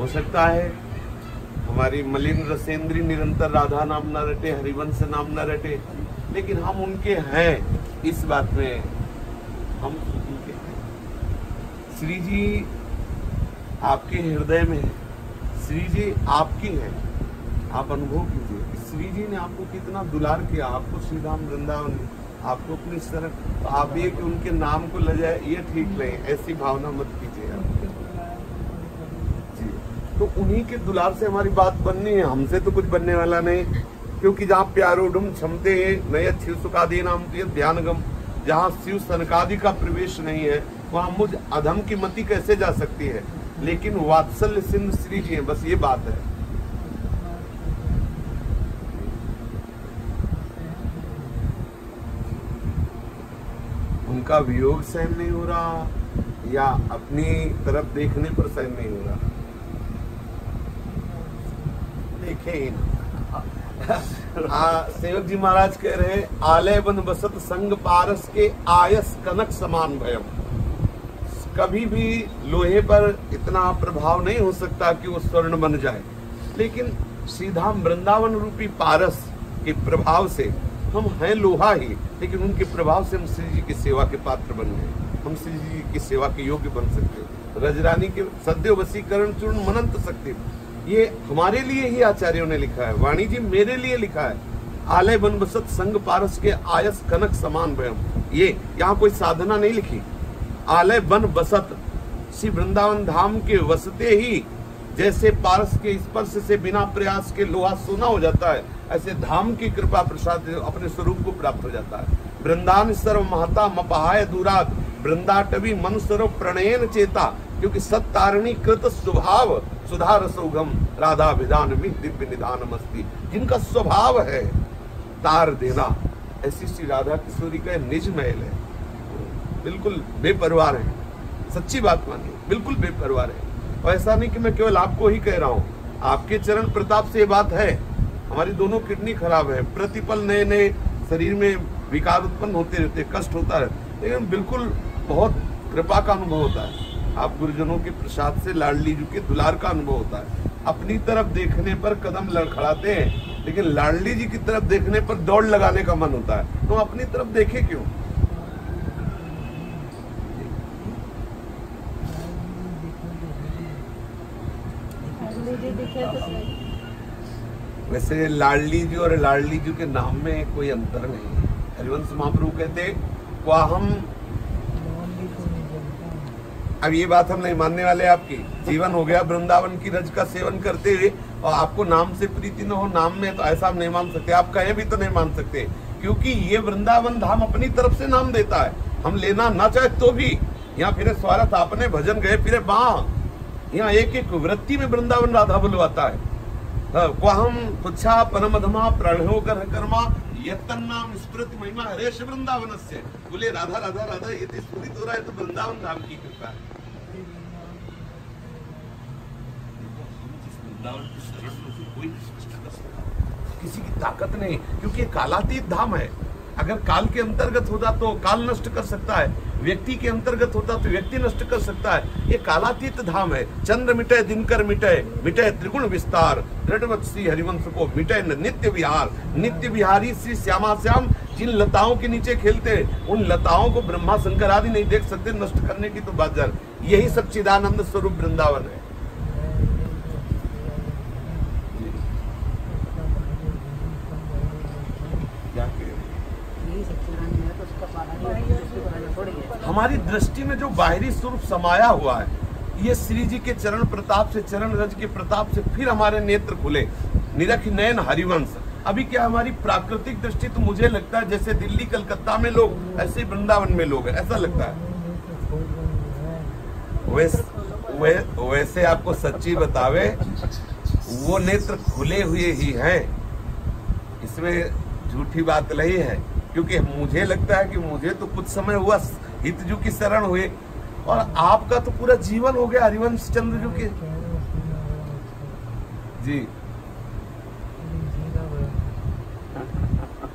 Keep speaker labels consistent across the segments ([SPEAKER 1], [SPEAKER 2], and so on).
[SPEAKER 1] हो सकता है। हमारी मलिन रसेंद्री निरंतर राधा नाम ना रटे, हरिवंश नाम ना रटे, लेकिन हम उनके हैं। इस बात में हम उनके हैं। श्री जी आपके हृदय में है। श्री जी आपकी है। आप अनुभव कीजिए। श्री जी ने आपको कितना दुलार किया। आपको श्री धाम वृंदावन, आपको अपनी तरफ़ आप ये कि उनके नाम को ले जाए, ये ठीक नहीं। ऐसी भावना मत कीजिए। तो उन्हीं के दुलार से हमारी बात बननी है। हमसे तो कुछ बनने वाला नहीं, क्योंकि जहाँ प्यारोडम क्षमते नए शिव सुखादी नाम ध्यानगम। जहाँ शिव सनकादि का प्रवेश नहीं है, वहाँ मुझ अधम की मति कैसे जा सकती है? लेकिन वात्सल्य सिंध श्री जी है, बस ये बात है। उनका वियोग सहन नहीं हो रहा, या अपनी तरफ़ देखने पर सहन नहीं हो रहा। ही आ, सेवक जी महाराज कह रहे हैं आलय बन बसत संग पारस के आयस कनक समान भयम। कभी भी लोहे पर इतना प्रभाव नहीं हो सकता कि वो स्वर्ण बन जाए। लेकिन सीधा वृंदावन रूपी पारस के प्रभाव से हम हैं लोहा ही लेकिन उनके प्रभाव से हम श्री जी की सेवा के पात्र बन गए। हम श्री जी की सेवा के योग्य बन सकते रजरानी के सद्यो वसीकरण चूर्ण मनंत सकते ये हमारे लिए ही आचार्यों ने लिखा है, वाणी जी मेरे लिए लिखा है। आलय बन बसत संग पारस के आयस कनक समान भयम ये, यहाँ कोई साधना नहीं लिखी। आलय बन बसत श्री वृंदावन धाम के वसते ही जैसे पारस के स्पर्श से बिना प्रयास के लोहा सोना हो जाता है, ऐसे धाम की कृपा प्रसाद अपने स्वरूप को प्राप्त हो जाता है। वृंदान सर्व महता मपहाय दूरात वृंदाटवी मन सर्व प्रणयन चेता, क्योंकि सत्तारणी कृत स्वभाव सुधा रसोगम राधा विधान में दिव्य निधान मस्ती जिनका स्वभाव है, तार देना। ऐसी श्री राधा किशोरी का निज महल है। बिल्कुल बेपरवार है। सच्ची बात मानिए, बिल्कुल बेपरवार है। और ऐसा नहीं कि मैं केवल आपको ही कह रहा हूँ। आपके चरण प्रताप से ये बात है। हमारी दोनों किडनी खराब है। प्रतिपल नए नए शरीर में विकार उत्पन्न होते रहते कष्ट होता है। लेकिन बिल्कुल बहुत कृपा का अनुभव होता है। आप गुरुजनों के प्रसाद से लाडली जी के दुलार का अनुभव होता है। अपनी तरफ़ देखने पर कदम लड़खड़ाते हैं, लेकिन लाडली जी की तरफ़ देखने पर दौड़ लगाने का मन होता है। तो अपनी तरफ़ देखे क्यों? वैसे लाडली जी और लाडली जी के नाम में कोई अंतर नहीं है। हरिवंश महाप्रभु कहते हम अब ये बात हम नहीं मानने वाले आपकी। जीवन हो गया वृंदावन की रज का सेवन करते हुए, और आपको नाम से प्रीति न हो नाम में तो ऐसा हम नहीं मान सकते। आप कहे भी तो नहीं मान सकते। क्योंकि ये वृंदावन धाम अपनी तरफ़ से नाम देता है। हम लेना ना चाहे तो भी। यहाँ फिर स्वार्थ आपने भजन गए, फिर बाँ यहाँ एक एक वृत्ति में वृंदावन राधा बुलवाता है। क्वाहम तुच्छा परमधमा प्रणो कर कर्मा नाम स्मृति महिमा हरेश वृंदावन से बोले, राधा राधा राधा, ये स्मृति हो रहा है तो वृंदावन धाम की कृपा। है किसी की ताकत नहीं, क्योंकि कालातीत धाम है। अगर काल के अंतर्गत होता तो काल नष्ट कर सकता है, व्यक्ति के अंतर्गत होता तो व्यक्ति नष्ट कर सकता है। ये कालातीत धाम है। चंद्र मिटे, दिनकर मिटे मिटे त्रिगुण विस्तार। दृढ़वत श्री हरिवंश को मिटे नित्य विहार। नित्य विहारी श्री श्यामा श्याम, जिन लताओं के नीचे खेलते उन लताओं को ब्रह्मा शंकर आदि नहीं देख सकते, नष्ट करने की तो बात जान। यही सच्चिदानंद स्वरूप वृंदावन है। हमारी दृष्टि में जो बाहरी स्वरूप समाया हुआ है ये श्री जी के चरण प्रताप से चरण रज के प्रताप से फिर हमारे नेत्र खुले। निरख नयन हरिवंश। अभी क्या हमारी प्राकृतिक दृष्टि तो मुझे लगता है जैसे दिल्ली कलकत्ता में लोग ऐसे वृंदावन में लोग हैं। ऐसा लगता है। वैसे वै, वैसे आपको सच्ची बतावे वो नेत्र खुले हुए ही हैं। इसमें झूठी बात नहीं है क्योंकि मुझे लगता है कि मुझे तो कुछ समय हुआ हितजू की शरण हुए। और आपका तो पूरा जीवन हो गया हरिवंश चंद्र जू के। जी।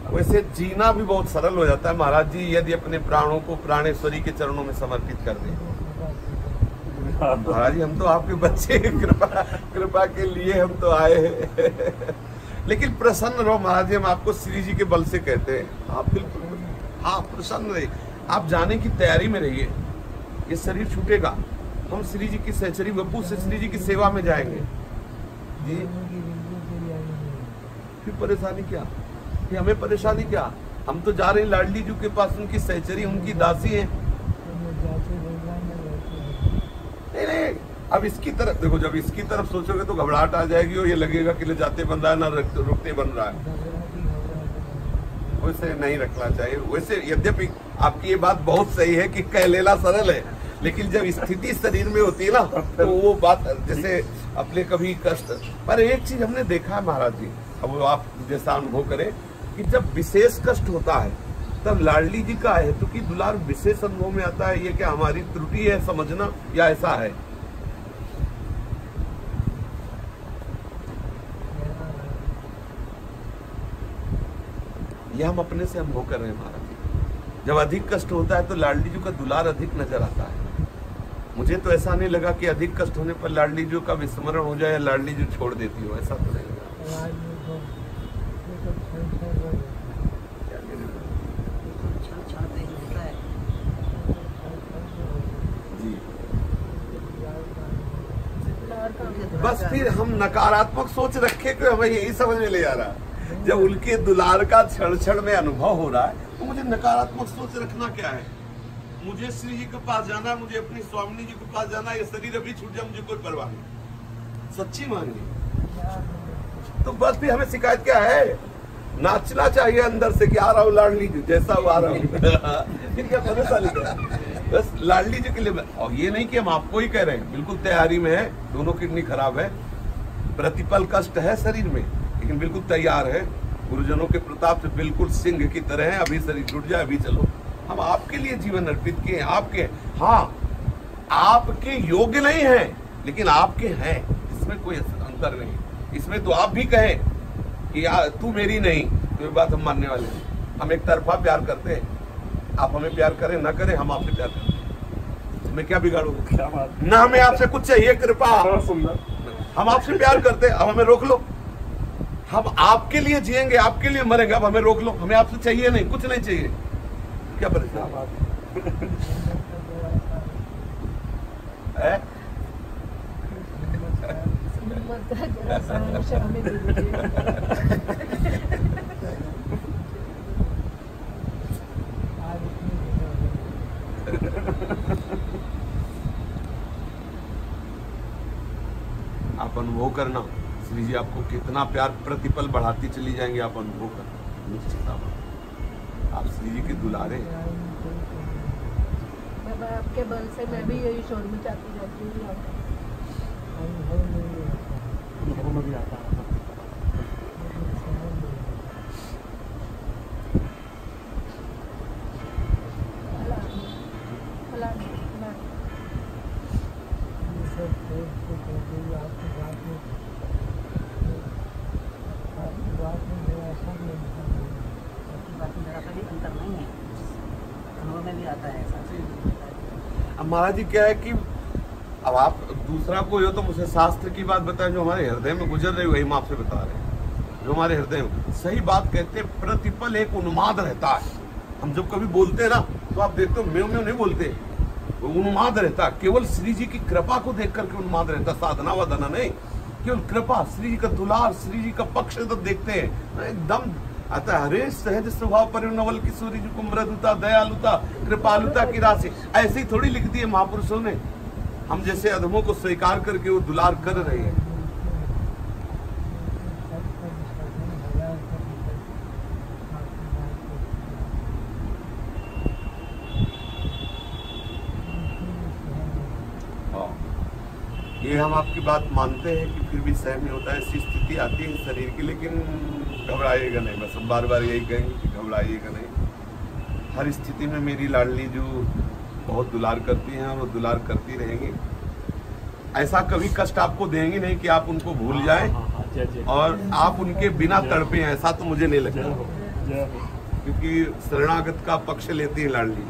[SPEAKER 1] वैसे जीना भी बहुत सरल हो जाता है। महाराज जी, यदि अपने प्राणों को प्राणेश्वरी के चरणों में समर्पित कर दें। महाराज जी, हम तो आपके बच्चे कृपा कृपा के लिए हम तो आए हैं। लेकिन प्रसन्न रहो महाराज जी, हम आपको श्री जी के बल से कहते हैं। आप बिल्कुल हाँ प्रसन्न रहिए। आप जाने की तैयारी में रहिए। ये शरीर छूटेगा। हम श्री जी की सहचरी बप्पू से श्री जी की सेवा में जाएँगे। जी। फिर परेशानी क्या? कि हमें परेशानी क्या? हम तो जा रहे हैं लाडली जी के पास, उनकी सहचरी, उनकी दासी है। नहीं नहीं, अब इसकी तरफ़ देखो, जब इसकी तरफ़ सोचोगे तो घबराहट आ जाएगी और ये लगेगा कि ले जाते बन रहा है, ना रुकते बन रहा है। वैसे नहीं रखना चाहिए। वैसे यद्यपि आपकी ये बात बहुत सही है कि कह लेना सरल है, लेकिन जब स्थिति शरीर में होती है ना तो वो बात जैसे अपने कभी कष्ट। पर एक चीज़ हमने देखा है महाराज जी, अब आप जैसा अनुभव करें कि जब विशेष कष्ट होता है, तब लाडली जी का है तो कि दुलार विशेष अनुभव में आता है, ये क्या हमारी त्रुटि है समझना या ऐसा है? ये हम अपने से अनुभव कर रहे हैं महाराज। जब अधिक कष्ट होता है तो लाडली जी का दुलार अधिक नज़र आता है। मुझे तो ऐसा नहीं लगा कि अधिक कष्ट होने पर लाडली जी का विस्मरण हो जाए या लाडली जी छोड़ देती हो, ऐसा तो नहीं बस फिर हम नकारात्मक सोच रखे कि हमें यही समझ में ले आ रहा। जब उनके दुलार का क्षण क्षण में अनुभव हो रहा है नकारात्मक सोच रखना क्या है? मुझे श्री जी के पास जाना है मुझे अपनी स्वामिनी जी के पास जाना है ये शरीर अभी छूट जाए, मुझे कोई परवाह नहीं। सच्ची मानिए। तो बस भी हमें शिकायत क्या है? नाचना चाहिए अंदर से कि आ रहा हूँ, लाडली जी, जैसा वो आ रहा हूँ। बस लाडली जी के लिए और ये नहीं कि हम आपको ही कह रहे हैं, बिल्कुल तैयारी में है, दोनों किडनी खराब है। प्रतिपल कष्ट है शरीर में, लेकिन बिल्कुल तैयार है। गुरुजनों के प्रताप से बिल्कुल सिंह की तरह है। अभी शरीर जुट जाए अभी चलो। हम आपके लिए जीवन अर्पित किए आपके हाँ। आपके योग्य नहीं है लेकिन आपके हैं। इसमें कोई अंतर नहीं। इसमें तो आप भी कहें कि तू मेरी नहीं। तो ये बात हम मानने वाले हैं। हम एक तरफा प्यार करते हैं। आप हमें प्यार करें ना करें हम आपसे प्यार करते हैं। इसमें क्या बिगाड़ोगे
[SPEAKER 2] क्या बात
[SPEAKER 1] ना हमें आपसे कुछ चाहिए कृपा।
[SPEAKER 2] सुंदर।
[SPEAKER 1] हम आपसे प्यार करते हैं। अब हमें रोक लो। हम आपके लिए जिएँगे, आपके लिए मरेंगे। अब हमें रोक लो। हमें आपसे चाहिए नहीं, कुछ नहीं चाहिए। क्या परेशान
[SPEAKER 3] दीजिए
[SPEAKER 1] आप अनुभव करना। श्री जी आपको कितना प्यार प्रतिपल बढ़ाती चली जाएँगे आप अनुभव कर। निश्चित आप श्री जी के दुलारे हैं।
[SPEAKER 3] बाबा आपके बल से मैं भी यही शोर में जाती रहती हूँ
[SPEAKER 2] अनुभव में भी आता है
[SPEAKER 3] फला फला फला
[SPEAKER 4] आपकी बात में जरा सा भी अंतर नहीं है अनुभव में भी आता है ऐसा
[SPEAKER 1] अब महाराज जी क्या है कि अब आप दूसरा कोई हो तो मुझे शास्त्र की बात बताएँ, जो हमारे हृदय में गुजर रही वही हम आपसे बता रहे हैं। जो हमारे हृदय में सही बात कहते हैं, प्रतिपल एक उन्माद रहता है। हम जब कभी बोलते हैं ना तो आप देखते हो, म्यो म्यो नहीं बोलते। वो उन्माद रहता केवल श्री जी की कृपा को देख करके उन्माद रहता साधना वादना नहीं। केवल कृपा, श्री जी का दुलार, श्री जी का पक्ष जब देखते हैं। एकदम अतः हरे सहज स्वभाव परिणवल की सूर्य जी को दयालुता, कृपालुता की राशि, ऐसे थोड़ी लिख दी है महापुरुषों ने हम जैसे अधमों को स्वीकार करके वो दुलार कर रहे हैं हाँ। ये हम आपकी बात मानते हैं कि फिर भी सहन होता है ऐसी स्थिति आती है शरीर की, लेकिन घबराइएगा नहीं। बस हम बार बार यही कहेंगे कि घबराइएगा नहीं। हर स्थिति में मेरी लाडली जो बहुत दुलार करती हैं और वो दुलार करती रहेंगी। ऐसा कभी कष्ट आपको देंगी नहीं कि आप उनको भूल जाएँ
[SPEAKER 2] हाँ, हाँ,
[SPEAKER 1] और आप उनके बिना तड़पे हैं ऐसा तो मुझे नहीं लगता।
[SPEAKER 2] हो
[SPEAKER 1] क्योंकि शरणागत का पक्ष लेती है लाडली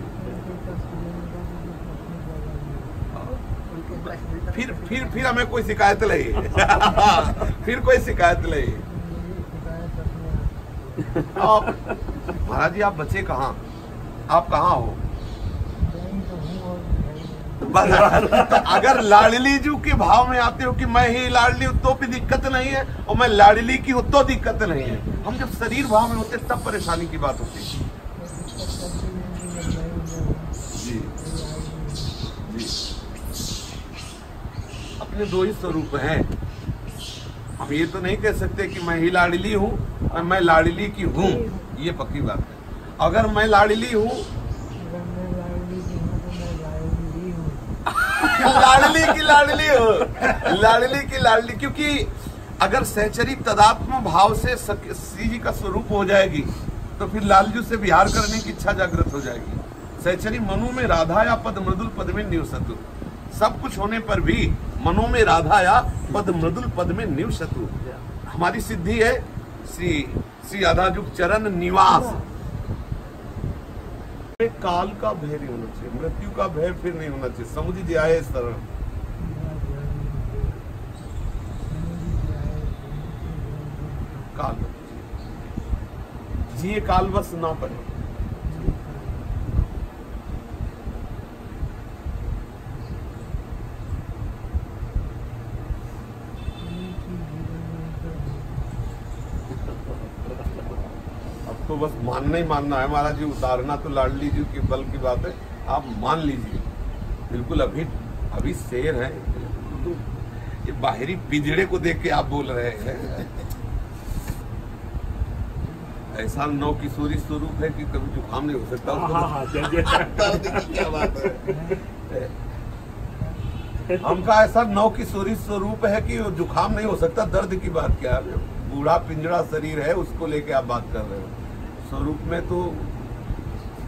[SPEAKER 1] फिर फिर फिर हमें कोई शिकायत नहीं। फिर कोई शिकायत नहीं। आप, महाराज जी, आप बचे कहाँ? आप कहाँ हो? तो अगर लाडली जी के भाव में आते हो कि मैं ही लाडली हूँ तो भी दिक्कत नहीं है, और मैं लाडली की हूँ तो दिक्कत नहीं है। हम जब शरीर भाव में होते तब परेशानी की बात होती है। जी। जी। अपने दो ही स्वरूप हैं। हम ये तो नहीं कह सकते कि मैं ही लाडली हूँ और मैं लाडली की हूँ। ये पक्की बात है। अगर मैं लाडली हूँ, लाडली की लाडली हो। लाडली की लाडली, क्योंकि अगर सहचरी तदात्म भाव से सक- श्री जी का स्वरूप हो जाएगी तो फिर लालजू से विहार करने की इच्छा जागृत हो जाएगी। सहचरी मनु में राधा या पद मृदुल पद में निवसतु सब कुछ होने पर भी मनो में राधा या पद मृदुल पद में निवसतु। हमारी सिद्धि है श्री श्री राधाजुग चरण निवास। काल का भय नहीं होना चाहिए, मृत्यु का भय फिर नहीं होना चाहिए। समुझ जी आए शरण काल। जिए काल बस ना पड़े अब तो बस मानना ही मानना है। महाराज जी उतारना तो लाडली जी की बल की बात है। आप मान लीजिए। बिल्कुल अभी अभी शेर है। ये बाहरी पिजड़े को देख के आप बोल रहे हैं। ऐसा नौ किशोरी स्वरूप है कि कभी जुकाम नहीं हो सकता।
[SPEAKER 2] हाँ
[SPEAKER 1] उसको
[SPEAKER 2] हाँ हाँ
[SPEAKER 1] है। हमका ऐसा नौ किशोरी स्वरूप है कि जुकाम नहीं हो सकता। दर्द की बात क्या है? बूढ़ा पिंजड़ा शरीर है उसको लेके आप बात कर रहे हो। स्वरूप में तो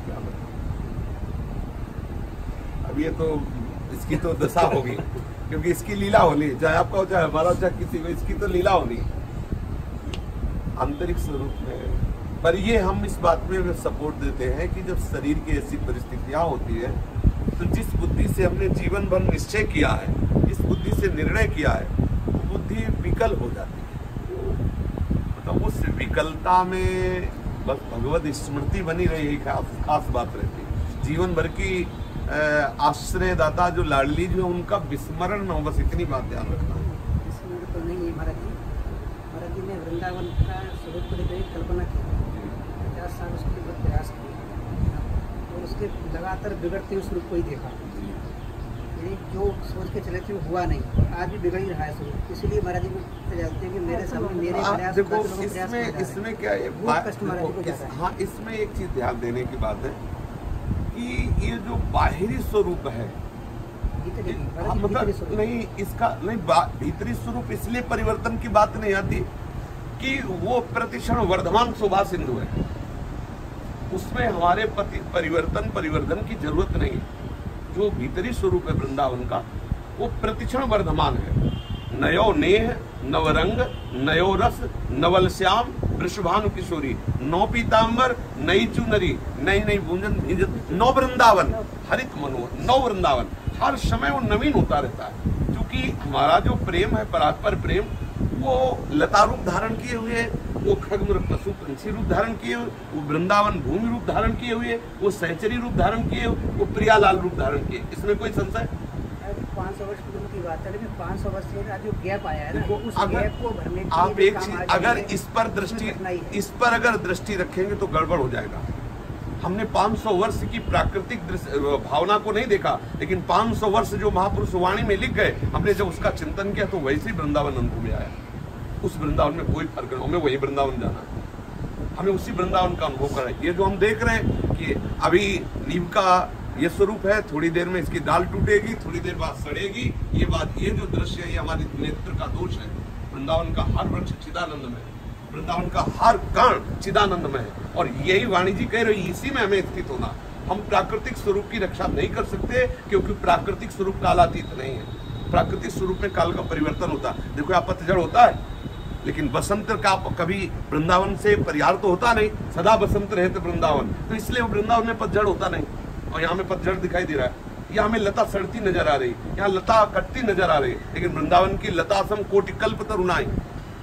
[SPEAKER 1] क्या अब ये तो इसकी तो दशा होगी, क्योंकि इसकी लीला होनी, चाहे आपका हो, चाहे हमारा चाहे किसी को इसकी तो लीला होनी। आंतरिक स्वरूप में। पर ये हम इस बात में सपोर्ट देते हैं कि जब शरीर की ऐसी परिस्थितियाँ होती है तो जिस बुद्धि से हमने जीवन भर निश्चय किया है, जिस बुद्धि से निर्णय किया है, वो बुद्धि विकल हो जाती है। मतलब उस विकलता में बस भगवत स्मृति बनी रही एक खास खास बात रहती है। जीवन भर की आश्रयदाता जो लाडली जो है उनका विस्मरण न हो बस इतनी बात ध्यान रखना।
[SPEAKER 4] तो नहीं है महाराज जी। महाराज जी ने वृंदावन का स्वरूप को लेकर कल्पना की। पचास साल उसके लिए प्रयास और उसके लगातार बिगड़ते हुए स्वरूप को ही देखा ये जो सोच के चले थे वो हुआ नहीं। आज भी बिगड़ ही रहा है स्वरूप इसलिए महाराज जी को मेरे सामने मेरे
[SPEAKER 1] आप देखो
[SPEAKER 4] खातिर वो प्रयास
[SPEAKER 1] इसमें
[SPEAKER 4] जा हैं।
[SPEAKER 1] क्या है
[SPEAKER 4] जी है।
[SPEAKER 1] हाँ इसमें एक चीज़ ध्यान देने की बात है कि ये जो बाहरी स्वरूप है हाँ,
[SPEAKER 4] जी
[SPEAKER 1] मतलब नहीं इसका नहीं भीतरी स्वरूप इसलिए परिवर्तन की बात नहीं आती कि वो प्रतिक्षण वर्धमान शोभा सिंधु है। उसमें हमारे पति परिवर्तन परिवर्धन की ज़रूरत नहीं। जो भीतरी स्वरूप है वृंदावन का, वो प्रतिक्षण वर्धमान है। नयो नेह, नवरंग, नयो रस, नवल श्याम, वृषभानु किशोरी, नौ पीताम्बर नई चुनरी, नई नई भीजन नौ वृंदावन, हरित मनोहर नौ वृंदावन। हर समय वो नवीन होता रहता है, क्योंकि हमारा जो प्रेम है, परात्पर प्रेम, वो लता रूप धारण किए हुए वो खगमुर पशु पंछी रूप धारण किए हुए वो वृंदावन भूमि रूप धारण किए हुए वो सहचरी रूप धारण किए हुए वो प्रियालाल रूप धारण किए। इसमें कोई संशय?
[SPEAKER 4] पाँच सौ वर्ष की बात है लेकिन पाँच सौ वर्ष जो गैप आया है ना उस
[SPEAKER 1] अगर
[SPEAKER 4] गैप को भरने के
[SPEAKER 1] आप एक चीज़ अगर इस पर दृष्टि। इस पर अगर दृष्टि रखेंगे तो गड़बड़ हो जाएगा। हमने 500 वर्ष की प्राकृतिक भावना को नहीं देखा लेकिन 500 वर्ष जो महापुरुष वाणी में लिख गए हमने जब उसका चिंतन किया तो वैसे ही वृंदावन अनुभव में आया। उस वृंदावन में कोई फ़र्क नहीं, हमें वही वृंदावन जाना है। हमें उसी वृंदावन का अनुभव करना ये जो हम देख रहे हैं कि अभी नीम का ये स्वरूप है, थोड़ी देर में इसकी दाल टूटेगी, थोड़ी देर बाद सड़ेगी। ये बात, ये जो दृश्य है, ये हमारे नेत्र का दोष है। वृंदावन का हर वृक्ष चिदानंद में वृंदावन का हर कण चिदानंद में है। और यही वाणी जी कह रही इसी में हमें स्थित होना। हम प्राकृतिक स्वरूप की रक्षा नहीं कर सकते, क्योंकि प्राकृतिक स्वरूप कालातीत नहीं है। प्राकृतिक स्वरूप में काल का परिवर्तन होता है। देखो, यहाँ पतझड़ होता है। लेकिन बसंत का कभी वृंदावन से परिहार तो होता नहीं, सदा बसंत रहे तो वृंदावन। तो इसलिए वृंदावन में पतझड़ होता नहीं, और यहाँ में पतझड़ दिखाई दे रहा है। यहाँ हमें लता सड़ती नज़र आ रही, यहाँ लता कटती नज़र आ रही, लेकिन वृंदावन की लता सम कोटि कल्प तरुणाई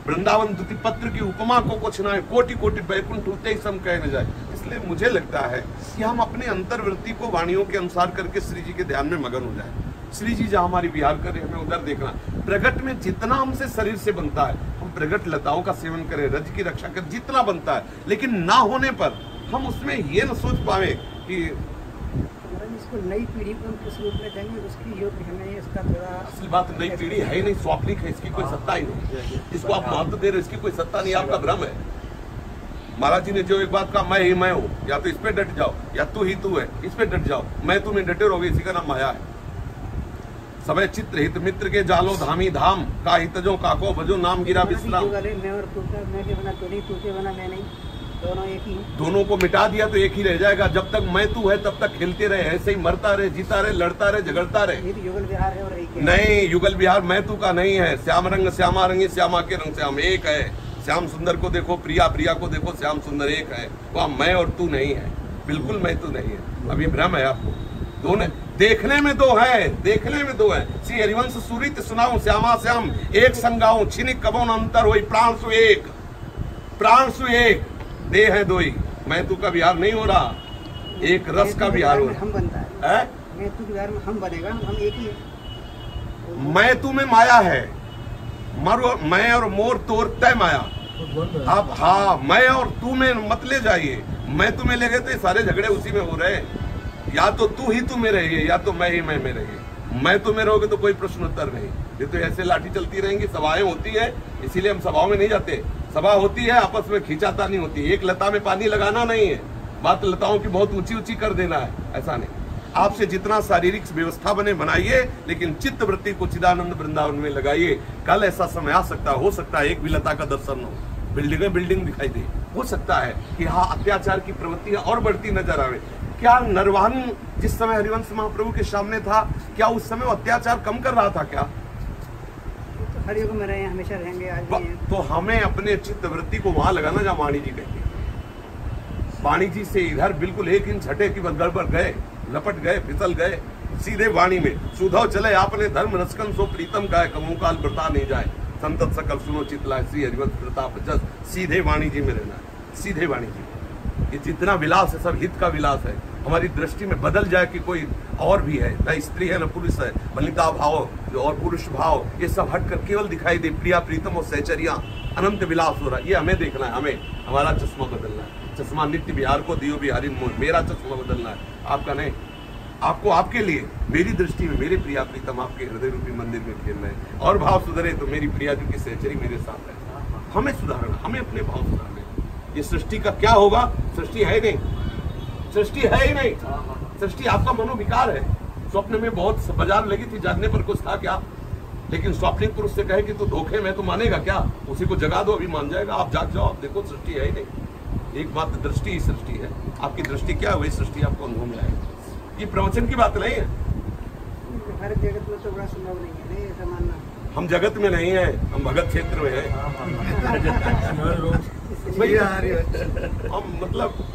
[SPEAKER 1] वृंदावन दुति पत्र की उपमा को कुछ ना कोटि कोटि बैकुंठ होते ही सम कहे न जाए। इसलिए मुझे लगता है कि हम अपने अंतर्वृत्ति को वाणियों के अनुसार करके श्री जी के ध्यान में मगन हो जाए। श्री जी जहाँ हमारी बिहार करे हमें उधर देखना। प्रगट में जितना हमसे शरीर से बनता है प्रगट लताओं का सेवन करें रज की रक्षा करें जितना बनता है। लेकिन ना होने पर हम उसमें ये न सोच पावे कि
[SPEAKER 4] इसको नई पीढ़ी को हम किस रूप में देंगे उसकी हमें इसका थोड़ा
[SPEAKER 1] असल बात नई पीढ़ी है ही नहीं स्वाप्निक है इसकी कोई सत्ता ही नहीं। इसको आप महत्व दे रहे हो इसकी कोई सत्ता नहीं आपका भ्रम है। महाराज जी ने जो एक बात कहा मैं ही मैं हूँ या तो इस पे डट जाओ या तू ही तू है इस पे डट जाओ मैं तुम्हें डटे रहोगे इसी का नाम माया है। समय चित्र हित मित्र के जालो धामी धाम का हितजो काको भजो नाम गिरा विश्राम।
[SPEAKER 4] तू दोनों
[SPEAKER 1] को मिटा दिया तो एक ही रह जाएगा। जब तक मैं तू है तब तक खेलते रहे ऐसे ही मरता रहे जीता रहे लड़ता रहे झगड़ता रहे।
[SPEAKER 4] युगल बिहार है और एक
[SPEAKER 1] नहीं युगल बिहार मैं तू का नहीं है। श्याम रंग श्यामा रंगी श्यामा के रंग श्याम एक है। श्याम सुंदर को देखो प्रिया प्रिया को देखो श्याम सुंदर एक है। वह मैं और तू नहीं है। बिल्कुल मैं तू नहीं है। अभी भ्रम है आपको। दोनों देखने में दो है देखने में दो है। श्री हरिवंश सुरित सुनाऊं श्यामा श्याम एक संगाऊं छिनिक कबोन अंतर होई प्राण सु एक प्राण सु एक देह है दोई। मैं तू का बिहार नहीं हो रहा एक रस का बिहार हो
[SPEAKER 4] में हम बनता है।
[SPEAKER 1] है?
[SPEAKER 4] मैं तू बिहार में हम बनेगा हम एक ही
[SPEAKER 1] मैं तू में माया है मरो मैं और मोर तोर तय माया। अब हाँ मैं और तू में मत ले जाइए। मैं तुम्हें ले गए तो सारे झगड़े उसी में हो रहे हैं। या तो तू ही तू में रहिए या तो मैं ही मैं में रहिए मैं तुम्हें रहोगे तो कोई प्रश्न उत्तर नहीं। ये तो ऐसे लाठी चलती रहेंगी, सभाएँ होती है, इसीलिए हम सभाओं में नहीं जाते। सभा होती है, आपस में खींचाता नहीं होती एक लता में पानी लगाना नहीं है। बात लताओं की बहुत ऊँची ऊँची कर देना है, ऐसा नहीं। आपसे जितना शारीरिक व्यवस्था बने, बनाइए, लेकिन चित्त वृत्ति को चिदानंद वृंदावन में लगाइए। कल ऐसा समय आ सकता, है सकता है, एक भी लता का दर्शन हो। बिल्डिंग बिल्डिंग दिखाई दे। हो सकता है कि हाँ अत्याचार की प्रवृत्तियाँ और बढ़ती नज़र आवे। क्या नरवान जिस समय हरिवंश महाप्रभु के सामने था क्या उस समय अत्याचार कम कर रहा था क्या?
[SPEAKER 4] में रहे हमेशा रहेंगे आज भी
[SPEAKER 1] तो हमें अपने चित्त वृत्ति को वहाँ लगाना जहाँ वाणी जी कहते वाणी जी से इधर बिल्कुल एक इंच हटे कि बस गड़बड़ गए लपट गए फिसल गए सीधे वाणी में सुधव चले आपने धर्म रसकन सो प्रीतम का कमू काल बता नहीं जाए। संतत सकल सुनो चितला श्री हरिवंश प्रताप जस सीधे वाणी जी में रहना है सीधे वाणी जी में। ये जितना विलास है सब हित का विलास है। हमारी दृष्टि में बदल जाए कि कोई और भी है, न स्त्री है, न पुरुष है बलिता भाव और पुरुष भाव, ये सब हटकर केवल दिखाई दे, प्रिया, प्रीतम और सहचरिया अनंत विलास हो रहा है। ये हमें देखना है, हमें। हमारा चश्मा बदलना है। चश्मा नित्य बिहार को, दियो बिहारी मेरा। चश्मा बदलना है। आपका नहीं। आपको आपके लिए, मेरी दृष्टि में, मेरे प्रिया, प्रीतम आपके हृदय रूपी मंदिर में खेल रहे हैं। और भाव सुधरे तो मेरी प्रिया जी की सहचरी मेरे साथ है। हमें सुधारना, हमें अपने भाव सुधारने। ये सृष्टि का क्या होगा? सृष्टि है ही नहीं। सृष्टि है ही नहीं। सृष्टि आपका मनोविकार है। स्वप्न में बहुत बाज़ार लगी थी जागने पर कुछ था क्या? लेकिन स्वप्निक पुरुष से कहे कि तू धोखे में तो मानेगा क्या? उसी को जगा दो अभी मान जाएगा। आप जाग जाओ आप देखो सृष्टि है ही नहीं। एकमात्र दृष्टि ही सृष्टि है। आपकी दृष्टि क्या है वही सृष्टि आपको अनुभव में आएगी। ये प्रवचन की बात नहीं है।
[SPEAKER 4] हर जगत में तो बड़ा संभव नहीं है नहीं ऐसा मानना।
[SPEAKER 1] हम जगत में नहीं है हम भगत क्षेत्र में है।
[SPEAKER 2] हाँ,
[SPEAKER 1] हम मतलब